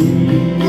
we